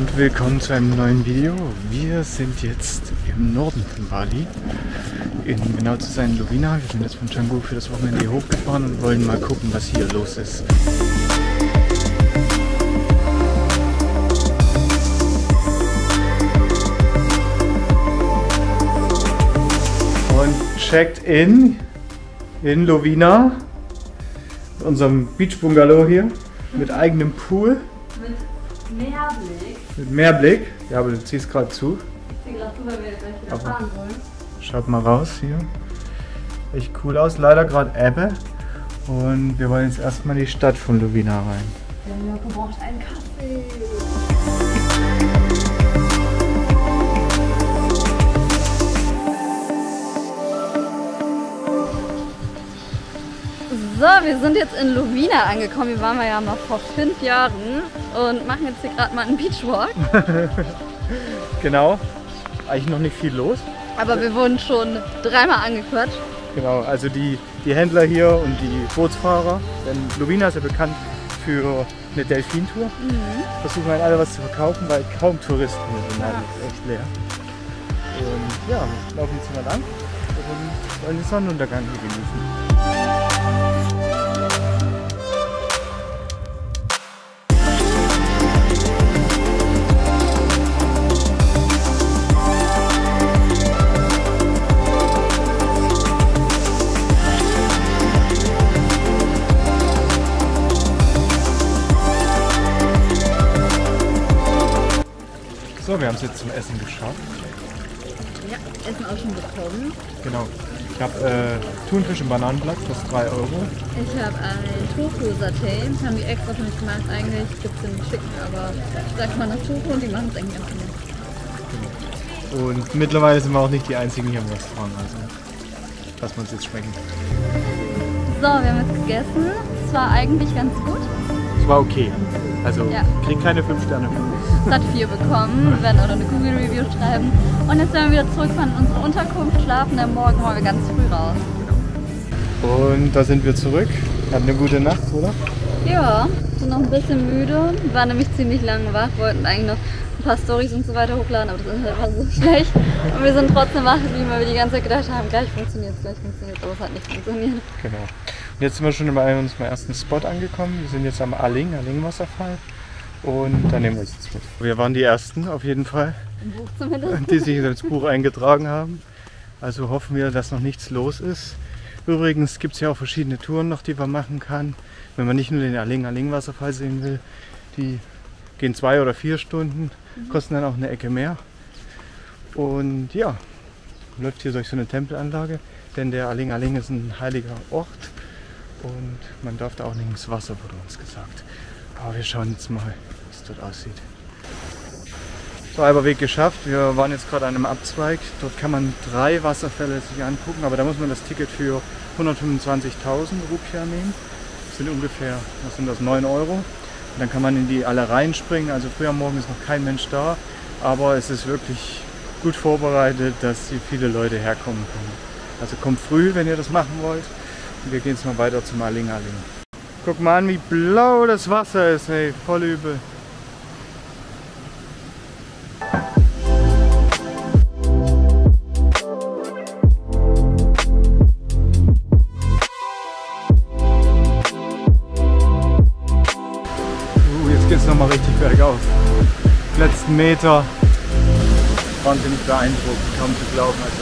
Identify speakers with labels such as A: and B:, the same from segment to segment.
A: und willkommen zu einem neuen Video. Wir sind jetzt im Norden von Bali, in genau zu sein Lovina. Wir sind jetzt von Canggu für das Wochenende hier hochgefahren und wollen mal gucken, was hier los ist. Und checkt in in Lovina, unserem Beach Bungalow hier, mit eigenem Pool.
B: Mit Meerblick.
A: Mit Meerblick. Ja, aber du ziehst gerade zu.
B: Ich sehe gerade zu, weil wir gleich wieder
A: Aber-
B: fahren wollen.
A: Schaut mal raus hier. Echt cool aus. Leider gerade Ebbe. Und wir wollen jetzt erstmal in die Stadt von Lovina rein.
B: Der Mirko braucht einen Kaffee. So, wir sind jetzt in Lovina angekommen. Hier waren wir ja mal vor fünf Jahren und machen jetzt hier gerade mal einen Beachwalk.
A: Genau. Eigentlich noch nicht viel los.
B: Aber wir wurden schon dreimal angequatscht.
A: Genau, also die, die Händler hier und die Bootsfahrer. Denn Lovina ist ja bekannt für eine Delfintour. Versuchen halt alle was zu verkaufen, weil kaum Touristen hier sind.
B: Ja.
A: Ist echt leer. Und ja, laufen jetzt mal lang und wollen den Sonnenuntergang hier genießen. Wir haben es jetzt zum Essen geschafft.
B: Ja, Essen auch schon bekommen.
A: Genau. Ich habe äh, Thunfisch im Bananenblatt, das ist 3 Euro.
B: Ich habe ein Tofu-Saté. Haben die extra für mich gemacht. Eigentlich gibt es den Chicken, aber ich sag mal nach Tofu und die machen es eigentlich ganz gut.
A: Und mittlerweile sind wir auch nicht die einzigen hier im Restaurant, also lassen wir uns jetzt schmecken.
B: So, wir haben jetzt gegessen. Es war eigentlich ganz gut.
A: Es war okay. Also
B: Ja.
A: kriegt keine 5 Sterne von uns.
B: Es hat vier bekommen. Wir werden auch noch eine Google-Review schreiben. Und jetzt werden wir wieder zurückfahren in unsere Unterkunft, schlafen. Denn morgen wollen wir ganz früh raus.
A: Und da sind wir zurück. Hatten eine gute Nacht, oder?
B: Ja, sind noch ein bisschen müde. Waren nämlich ziemlich lange wach. Wollten eigentlich noch ein paar Stories und so weiter hochladen, aber das Internet war so schlecht. Und wir sind trotzdem wach geblieben, weil wir die ganze Zeit gedacht haben, gleich funktioniert es, gleich funktioniert es. Aber es hat nicht funktioniert.
A: Genau. Und jetzt sind wir schon bei unserem ersten Spot angekommen. Wir sind jetzt am Aling, Aling Wasserfall. Und da nehmen wir uns jetzt mit. Wir waren die Ersten auf jeden Fall,
B: Im Buch zumindest.
A: die sich ins Buch eingetragen haben. Also hoffen wir, dass noch nichts los ist. Übrigens gibt es ja auch verschiedene Touren noch, die man machen kann. Wenn man nicht nur den Aling Aling Wasserfall sehen will, die gehen zwei oder vier Stunden, kosten dann auch eine Ecke mehr. Und ja, läuft hier durch so eine Tempelanlage, denn der Aling Aling ist ein heiliger Ort und man darf da auch nicht ins Wasser, wurde uns gesagt. Aber wir schauen jetzt mal, wie es dort aussieht. So, halber Weg geschafft. Wir waren jetzt gerade an einem Abzweig. Dort kann man drei Wasserfälle sich angucken, aber da muss man das Ticket für 125.000 Rupiah nehmen. Das sind ungefähr, was sind das, 9 Euro. Und dann kann man in die alle reinspringen. Also früh am Morgen ist noch kein Mensch da, aber es ist wirklich gut vorbereitet, dass hier viele Leute herkommen können. Also kommt früh, wenn ihr das machen wollt. Wir gehen jetzt mal weiter zum Aling Aling. Guck mal an, wie blau das Wasser ist, ey, voll übel. Uh, geht's nochmal richtig bergauf. Letzten Meter. Wahnsinnig beeindruckend, kaum zu glauben. Also,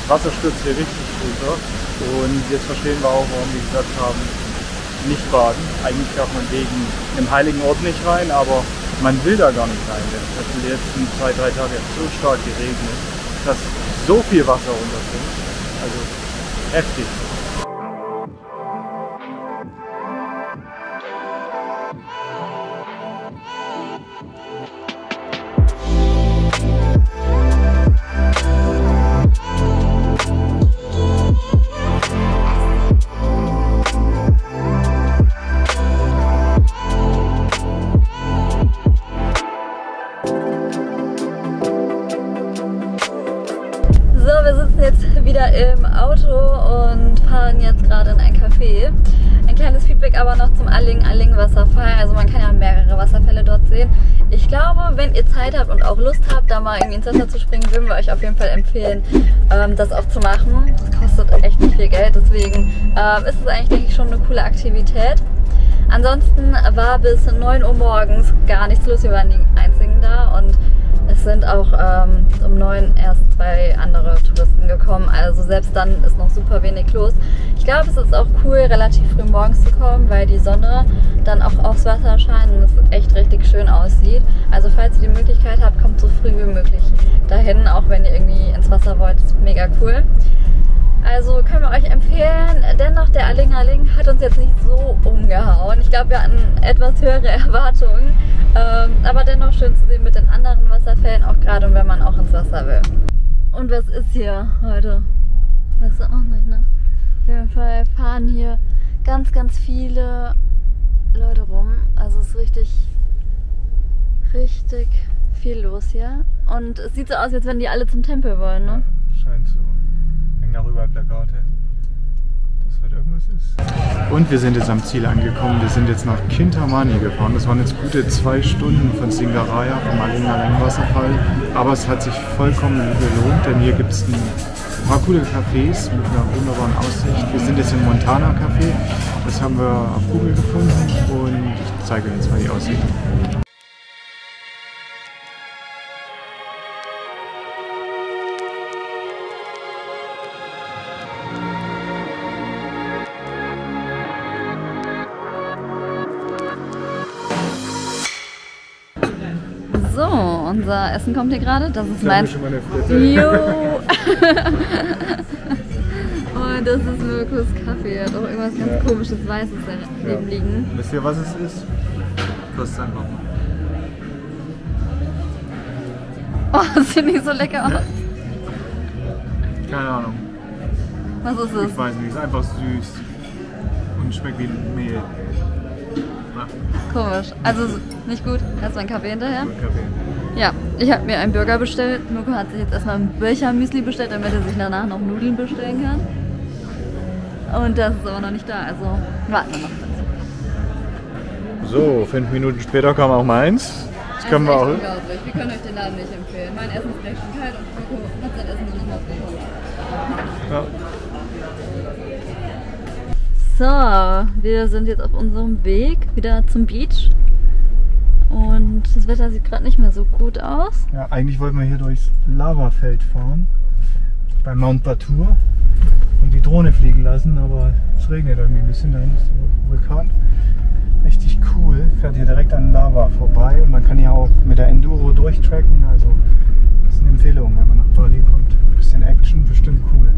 A: das Wasser stürzt hier richtig runter. Und jetzt verstehen wir auch, warum die gesagt haben, nicht baden. Eigentlich darf man wegen einem heiligen Ort nicht rein, aber man will da gar nicht rein. Es hat die letzten zwei, drei Tage so stark geregnet, dass so viel Wasser runterkommt. Also heftig.
B: Wenn ihr Zeit habt und auch Lust habt, da mal irgendwie ins Wasser zu springen, würden wir euch auf jeden Fall empfehlen, ähm, das auch zu machen. Das kostet echt nicht viel Geld, deswegen ähm, ist es eigentlich, denke ich, schon eine coole Aktivität. Ansonsten war bis 9 Uhr morgens gar nichts los. Wir waren die einzigen da und es sind auch ähm, um neun erst zwei andere Touristen gekommen. Also selbst dann ist noch super wenig los. Ich glaube, es ist auch cool, relativ früh morgens zu kommen, weil die Sonne dann auch aufs Wasser scheint und es echt richtig schön aussieht. Also falls ihr die Möglichkeit habt, kommt so früh wie möglich dahin, auch wenn ihr irgendwie ins Wasser wollt. Ist mega cool. Also können wir euch empfehlen. Dennoch, der Alingaling hat uns jetzt nicht so umgehauen. Ich glaube, wir hatten etwas höhere Erwartungen. Ähm, aber dennoch schön zu sehen mit den anderen Wasserfällen, auch gerade wenn man auch ins Wasser will. Und was ist hier heute? Weißt du auch nicht, ne? Auf jeden Fall fahren hier ganz, ganz viele Leute rum. Also es ist richtig, richtig viel los hier. Und es sieht so aus, als wenn die alle zum Tempel wollen, ne?
A: Ja, scheint so. Überall Plakate, dass heute irgendwas ist. Und wir sind jetzt am Ziel angekommen. Wir sind jetzt nach Kintamani gefahren. Das waren jetzt gute zwei Stunden von Singaraya, vom Alingalang Wasserfall. Aber es hat sich vollkommen gelohnt, denn hier gibt es ein paar coole Cafés mit einer wunderbaren Aussicht. Wir sind jetzt im Montana Café. Das haben wir auf Google gefunden und ich zeige euch jetzt mal die Aussicht.
B: Unser Essen kommt hier gerade. Das ist mein. Jo! Und das ist Mirkus Kaffee. Hat auch irgendwas ganz
A: Ja.
B: komisches Weißes daneben liegen.
A: Wisst ihr, was es ist? Kostet einfach mal.
B: Oh, das sieht nicht so lecker aus.
A: Keine Ahnung.
B: Was ist
A: Ich
B: es?
A: weiß nicht. Ist einfach süß. Und schmeckt wie Mehl. Na,
B: Komisch. Also nicht gut. Erst mein Kaffee hinterher.
A: Kaffee.
B: Ja, ich habe mir einen Burger bestellt. Mirko hat sich jetzt erstmal ein Becher Müsli bestellt, damit er sich danach noch Nudeln bestellen kann. Und das ist aber noch nicht da, also warten wir noch.
A: So, fünf Minuten später kam auch meins. Das können wir auch.
B: unglaublich. Wir können euch den Laden nicht empfehlen. Mein Essen ist gleich schon kalt und Mirko hat sein Essen noch bekommen.
A: Ja.
B: So, wir sind jetzt auf unserem Weg wieder zum Beach. Und das Wetter sieht gerade nicht mehr so gut aus.
A: ja, eigentlich wollten wir hier durchs Lavafeld fahren. Bei Mount Batur. Und die Drohne fliegen lassen, aber es regnet irgendwie ein bisschen. Da hinten ist der Vulkan. Richtig cool. Fährt hier direkt an Lava vorbei. Und man kann hier auch mit der Enduro durchtracken. Also, das ist eine Empfehlung, wenn man nach Bali kommt. Ein bisschen Action, bestimmt cool.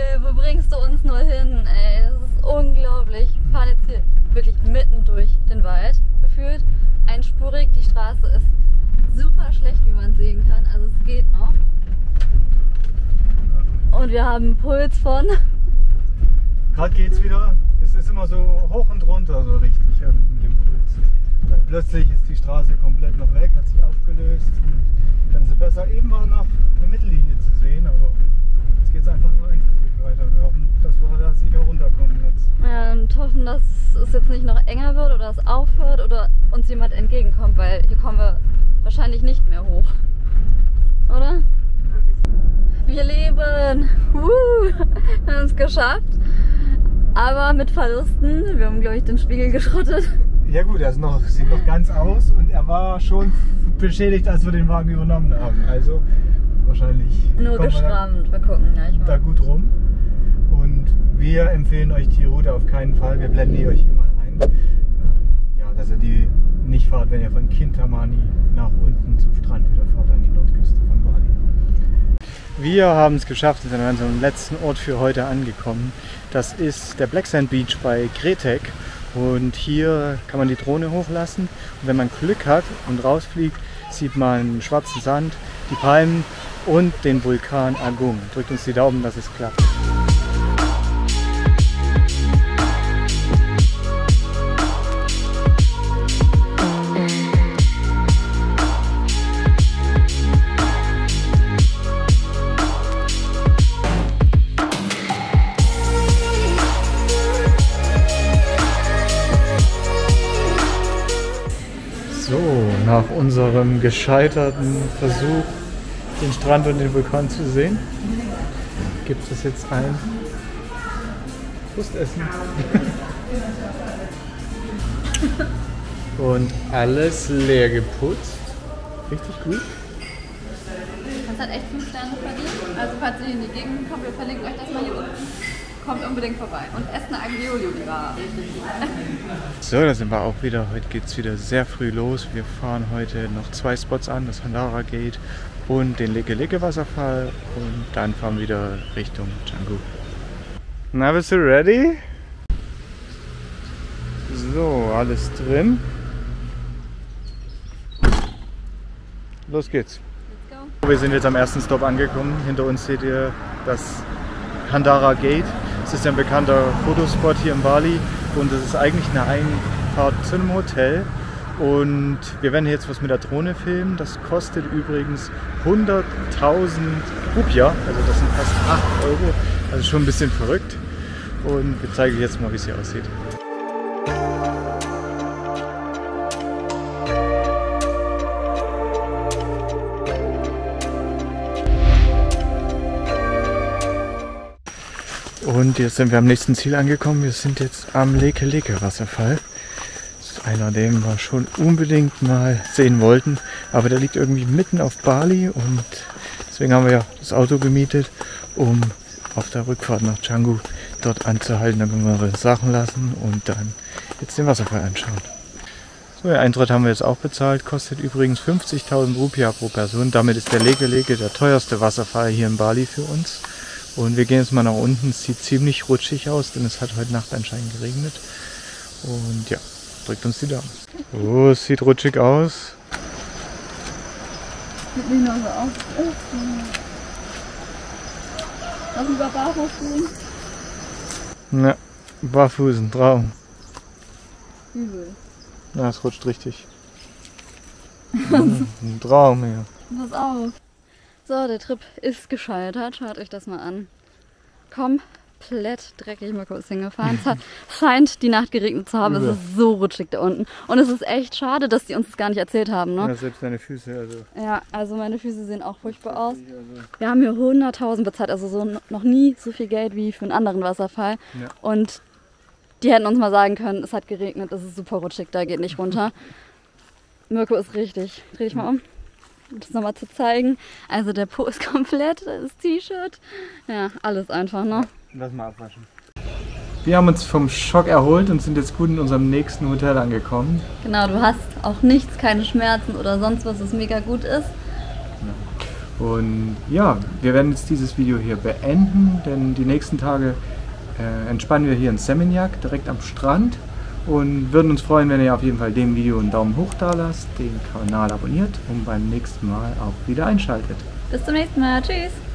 B: Google, wo bringst du uns nur hin? Ey, das ist unglaublich. Wir fahren jetzt hier wirklich mitten durch den Wald gefühlt. Einspurig, die Straße ist super schlecht, wie man sehen kann. Also es geht noch. Und wir haben einen Puls von.
A: Gerade geht's wieder. Es ist immer so hoch und runter, so richtig ähm, mit dem Puls. Dann plötzlich ist die Straße komplett noch weg, hat sich aufgelöst. Dann ist es besser, eben mal noch eine Mittellinie zu sehen, aber jetzt geht's einfach nur einspurig weiter. Wir hoffen, dass wir da sicher runterkommen jetzt.
B: Ja, und hoffen, dass es jetzt nicht noch enger wird oder es aufhört oder uns jemand entgegenkommt, weil hier kommen wir wahrscheinlich nicht mehr hoch. Oder? Wir leben! Uh, wir haben es geschafft. Aber mit Verlusten. Wir haben, glaube ich, den Spiegel geschrottet.
A: Ja gut, er ist noch, sieht noch ganz aus und er war schon beschädigt, als wir den Wagen übernommen haben. Also wahrscheinlich
B: Nur
A: da-
B: geschrammt. Wir gucken gleich
A: da
B: mal.
A: gut rum. Und wir empfehlen euch die Route auf keinen Fall. Wir blenden die euch hier mal ein. Ähm, Ja, dass ihr die nicht fahrt, wenn ihr von Kintamani nach unten zum Strand wieder fahrt, an die Nordküste von Bali. Wir haben es geschafft, wir sind an unserem letzten Ort für heute angekommen. Das ist der Black Sand Beach bei Gretek. Und hier kann man die Drohne hochlassen. Und wenn man Glück hat und rausfliegt, sieht man schwarzen Sand, die Palmen und den Vulkan Agung. Drückt uns die Daumen, dass es klappt. So, nach unserem gescheiterten Versuch den Strand und den Vulkan zu sehen, gibt es jetzt ein Frustessen. und alles leer geputzt. Richtig gut.
B: Das hat echt 5 Sterne verdient. Also falls ihr in die Gegend kommt, wir verlinken euch das mal hier unten. Kommt unbedingt vorbei. Und esst eine Agliolio, die war richtig gut.
A: So, da sind wir auch wieder. Heute geht es wieder sehr früh los. Wir fahren heute noch zwei Spots an, das Handara Gate und den Leke Leke Wasserfall. Und dann fahren wir wieder Richtung Canggu. Na, bist du ready? So, alles drin. Los geht's.
B: Let's go.
A: Wir sind jetzt am ersten Stop angekommen. Hinter uns seht ihr das Handara Gate. Es ist ein bekannter Fotospot hier in Bali und es ist eigentlich eine Einfahrt zu einem Hotel. Und wir werden jetzt was mit der Drohne filmen. Das kostet übrigens 100.000 Rupia, also das sind fast 8 Euro. Also schon ein bisschen verrückt. Und wir zeigen euch jetzt mal, wie es hier aussieht. Und jetzt sind wir am nächsten Ziel angekommen. Wir sind jetzt am Leke Leke Wasserfall. Das einer, den wir schon unbedingt mal sehen wollten. Aber der liegt irgendwie mitten auf Bali und deswegen haben wir ja das Auto gemietet, um auf der Rückfahrt nach Canggu dort anzuhalten. Dann können wir unsere Sachen lassen und dann jetzt den Wasserfall anschauen. So, der Eintritt haben wir jetzt auch bezahlt. Kostet übrigens 50.000 Rupiah pro Person. Damit ist der Leke Leke der teuerste Wasserfall hier in Bali für uns. Und wir gehen jetzt mal nach unten. Es sieht ziemlich rutschig aus, denn es hat heute Nacht anscheinend geregnet. Und ja, drückt uns die Daumen. Oh, es sieht rutschig aus.
B: Sieht nicht nur so aus. Lass uns über Barfuß gehen.
A: Ja, barfuß, ein Traum.
B: Übel.
A: Ja, es rutscht richtig. ein Traum hier.
B: Pass auf. So, der Trip ist gescheitert. Schaut euch das mal an. Komplett dreckig mal kurz hingefahren. Es hat, scheint die Nacht geregnet zu haben. Es
A: Übel.
B: ist so rutschig da unten. Und es ist echt schade, dass die uns das gar nicht erzählt haben. Ne?
A: Ja, selbst deine Füße, also.
B: Ja, also meine Füße sehen auch furchtbar aus.
A: also
B: Wir haben hier 100.000 bezahlt, also so noch nie so viel Geld wie für einen anderen Wasserfall.
A: Ja.
B: Und die hätten uns mal sagen können, es hat geregnet, es ist super rutschig, da geht nicht runter. Mirko ist richtig. Dreh dich mal um, um das nochmal zu zeigen. Also der Po ist komplett, das T-Shirt. Ja, alles einfach, ne?
A: Lass mal abwaschen. Wir haben uns vom Schock erholt und sind jetzt gut in unserem nächsten Hotel angekommen.
B: Genau, du hast auch nichts, keine Schmerzen oder sonst was, was mega gut ist.
A: Und ja, wir werden jetzt dieses Video hier beenden, denn die nächsten Tage äh, entspannen wir hier in Seminyak, direkt am Strand. Und würden uns freuen, wenn ihr auf jeden Fall dem Video einen Daumen hoch da lasst, den Kanal abonniert und beim nächsten Mal auch wieder einschaltet.
B: Bis zum nächsten Mal. Tschüss.